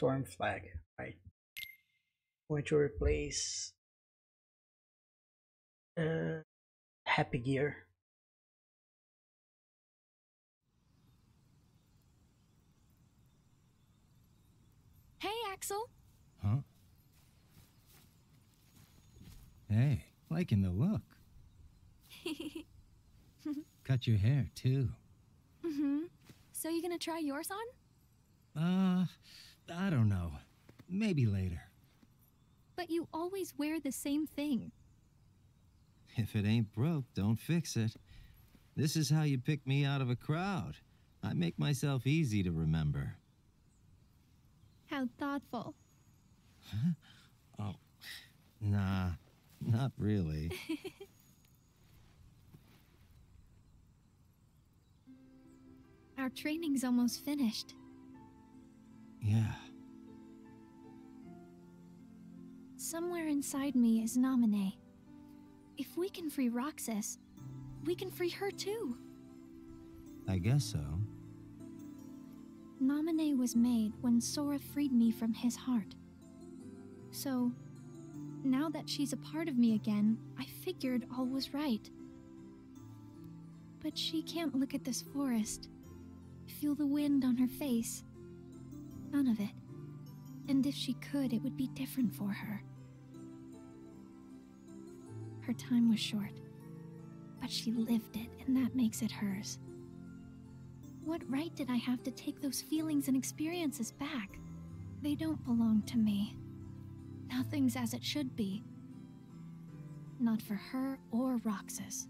storm flag, right? Going to replace uh, Happy Gear. Hey, Axel. Huh? Hey, liking the look. Cut your hair, too. mm-hmm. So you gonna try yours on? Uh, I don't know. Maybe later. But you always wear the same thing. If it ain't broke, don't fix it. This is how you pick me out of a crowd. I make myself easy to remember. How thoughtful. Oh, nah, not really. Our training's almost finished. yeah. Somewhere inside me is Naminé. If we can free Roxas, we can free her too. I guess so. Naminé was made when Sora freed me from his heart. So, now that she's a part of me again, I figured all was right. But she can't look at this forest, feel the wind on her face. None of it. And if she could, it would be different for her. Her time was short, but she lived it, and that makes it hers. What right did I have to take those feelings and experiences back? They don't belong to me. Nothing's as it should be. Not for her or Roxas.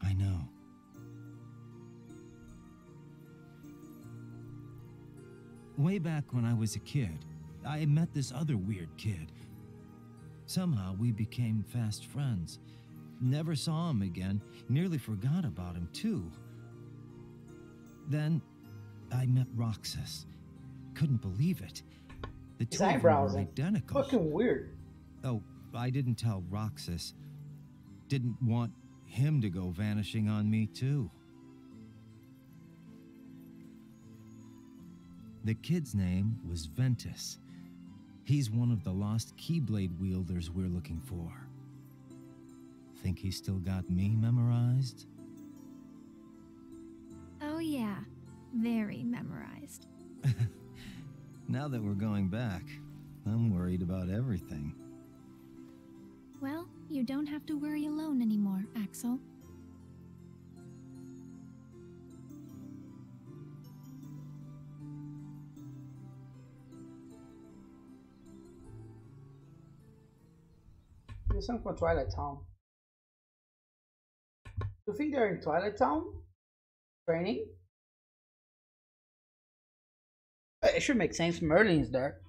I know. Way back when I was a kid, I met this other weird kid. Somehow we became fast friends. Never saw him again, nearly forgot about him, too. Then I met Roxas. Couldn't believe it. The two of them were identical. Fucking weird. Oh, I didn't tell Roxas. Didn't want him to go vanishing on me, too. The kid's name was Ventus. He's one of the lost Keyblade wielders we're looking for. Think he's still got me memorized? Oh, yeah. Very memorized. Now that we're going back, I'm worried about everything. Well, you don't have to worry alone anymore, Axel. There's some from Twilight Town. You think they're in Twilight Town? Training? It should make sense. Merlin's there.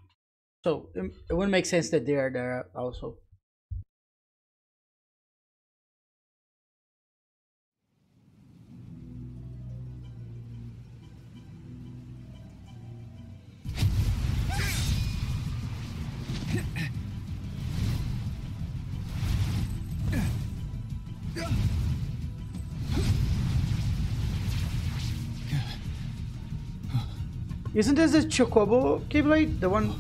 So it, it wouldn't make sense that they are there also. Isn't this a Chocobo Keyblade? The one.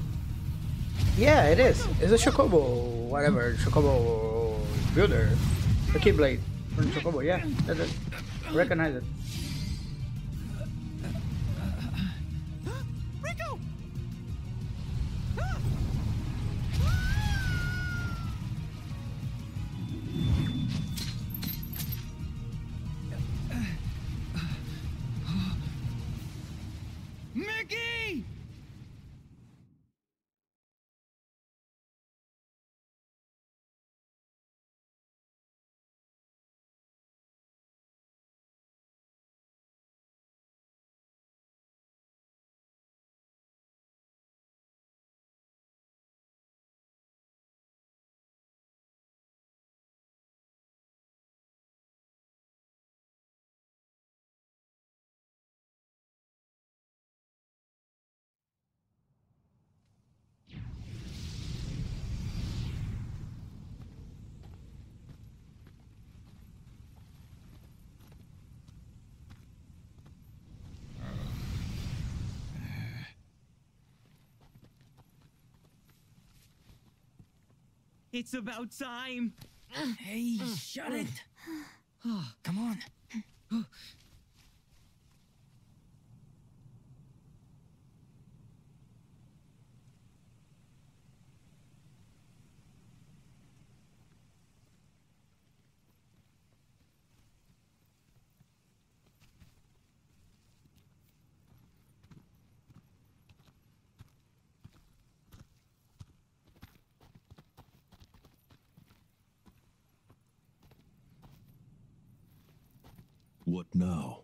Yeah, it is. It's a Chocobo, whatever. Chocobo builder. The Keyblade from Chocobo, yeah. That's it. Recognize it. It's about time. Hey, shut it. Come on. Oh, What now?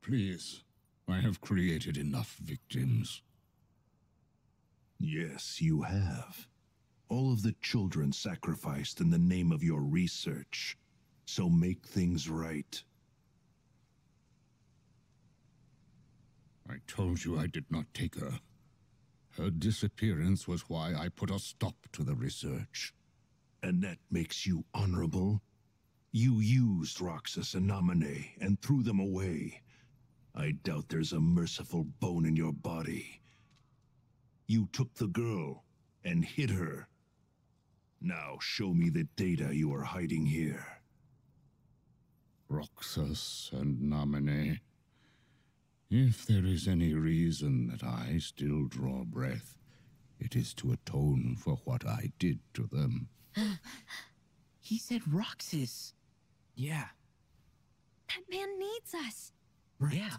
Please, I have created enough victims. Yes, you have. All of the children sacrificed in the name of your research. So make things right. I told you I did not take her. Her disappearance was why I put a stop to the research. And that makes you honorable? You used Roxas and Namine and threw them away. I doubt there's a merciful bone in your body. You took the girl and hid her. Now show me the data you are hiding here. Roxas and Namine. If there is any reason that I still draw breath, it is to atone for what I did to them. He said Roxas. Yeah. That man needs us. Right. Yeah.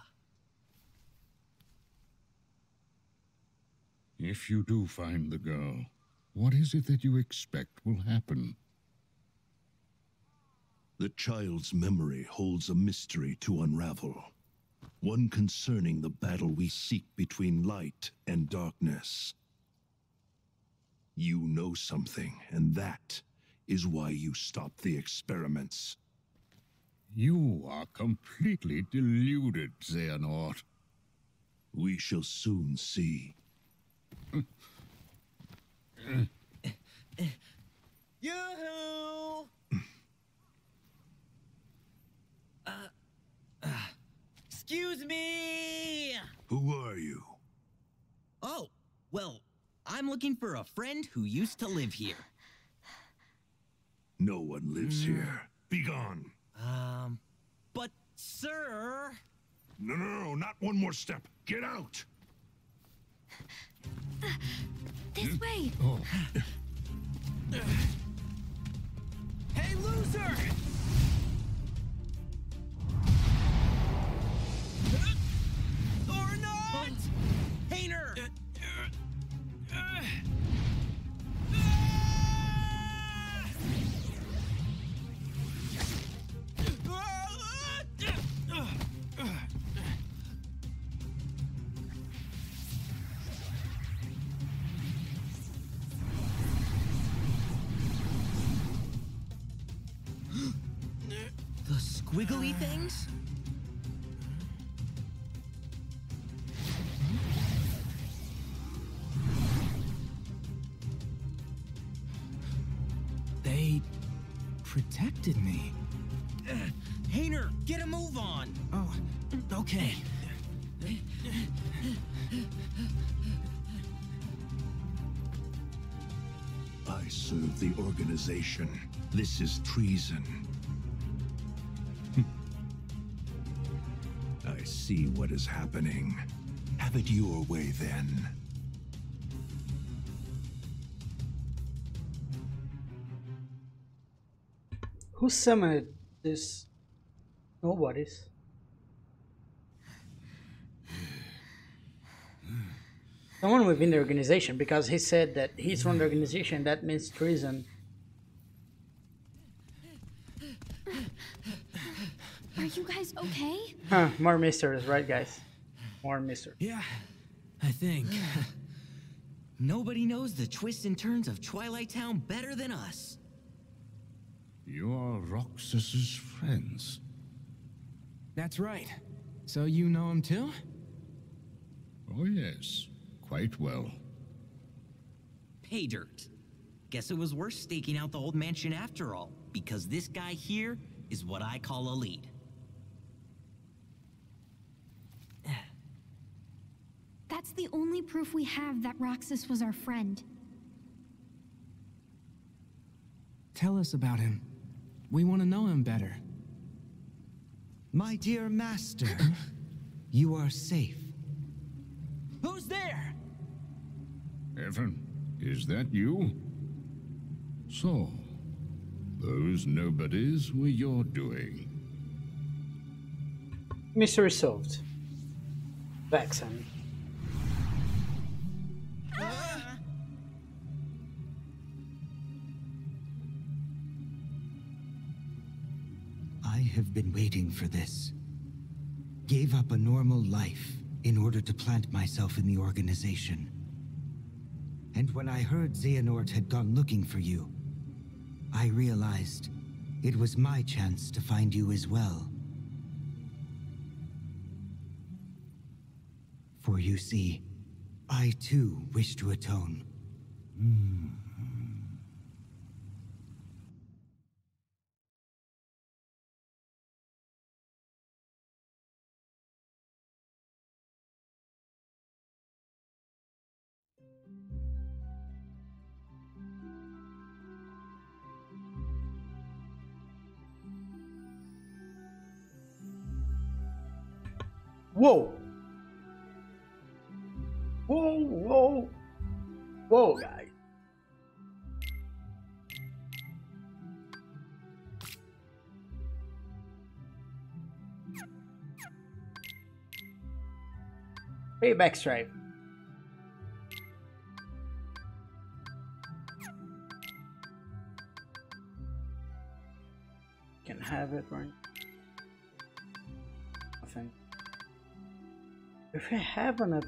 If you do find the girl, what is it that you expect will happen? The child's memory holds a mystery to unravel. One concerning the battle we seek between light and darkness. You know something, and that is why you stopped the experiments. You are completely deluded, Xehanort. We shall soon see. Yoo-hoo! uh, uh, excuse me! Who are you? Oh, well, I'm looking for a friend who used to live here. No one lives here. Begone! Um, but sir... No, no, no, not one more step. Get out! This way. Oh, Hey, loser! Painter! The squiggly things? Serve the organization. This is treason. I see what is happening. Have it your way then. Who summoned this? Nobody's. Someone within the organization, because he said that he's from the organization, that means treason. Are you guys okay? Huh, more mysteries, right, guys? More mystery. Yeah, I think. Nobody knows the twists and turns of Twilight Town better than us. you are Roxas's friends. That's right. So you know him too? Oh, yes, Quite well. Pay dirt. Guess it was worth staking out the old mansion after all, because this guy here is what I call a lead. That's the only proof we have that Roxas was our friend. Tell us about him. We want to know him better. My dear master, you are safe. Who's there? Even, is that you? So, those nobodies were your doing. Mystery solved. Vexen. I have been waiting for this. Gave up a normal life in order to plant myself in the organization. And when I heard Xehanort had gone looking for you, I realized it was my chance to find you as well. For you see, I too wish to atone. Hmm. Whoa! Whoa, whoa! Whoa, guys. Payback stripe. Can have it right. Nothing. If I have up.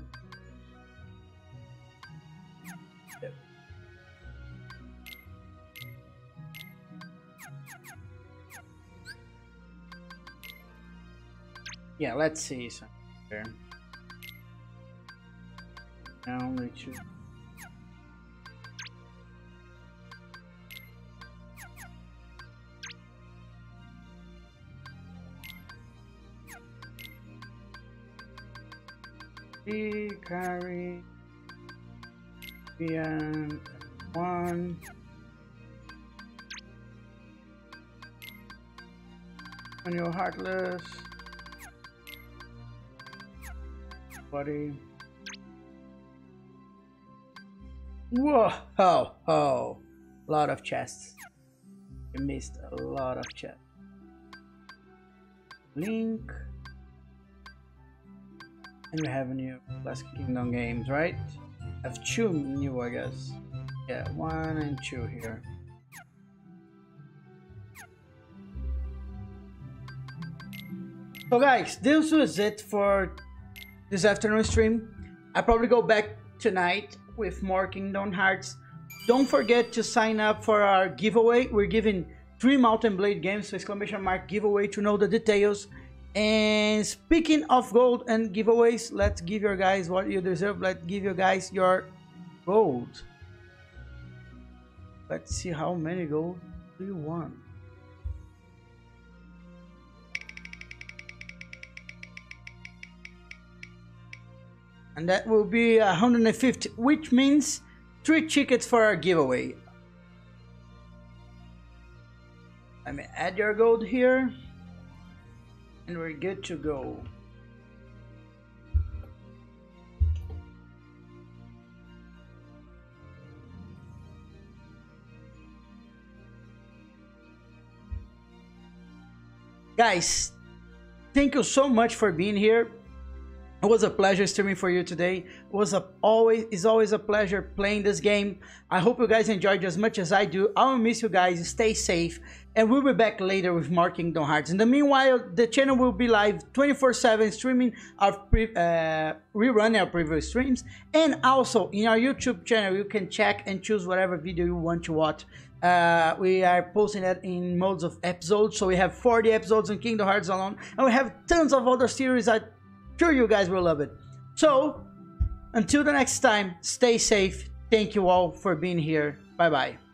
Yeah, let's see something here. Now only two. B carry beyond one when you're heartless buddy. Whoa oh oh lot of chests. You missed a lot of chests. Link and you have a new Last Kingdom games, right? I have two new, I guess. Yeah, one and two here. So guys, this was it for this afternoon stream. I probably go back tonight with more Kingdom Hearts. Don't forget to sign up for our giveaway. We're giving three Mount & Blade games, so exclamation mark giveaway to know the details. And speaking of gold and giveaways, let's give your guys what you deserve. Let's give you guys your gold. Let's see how many gold do you want. And that will be 150, which means three tickets for our giveaway. Let me add your gold here and we're good to go. Guys, thank you so much for being here. It was a pleasure streaming for you today. It was a always is always a pleasure playing this game. I hope you guys enjoyed as much as I do. I will miss you guys. Stay safe, and we'll be back later with more Kingdom Hearts. In the meanwhile, the channel will be live 24/7 streaming our pre, uh, rerunning our previous streams, and also in our YouTube channel you can check and choose whatever video you want to watch. Uh, we are posting that in modes of episodes, so we have 40 episodes in Kingdom Hearts alone, and we have tons of other series that sure you guys will love it. So, until the next time, stay safe. Thank you all for being here. Bye bye.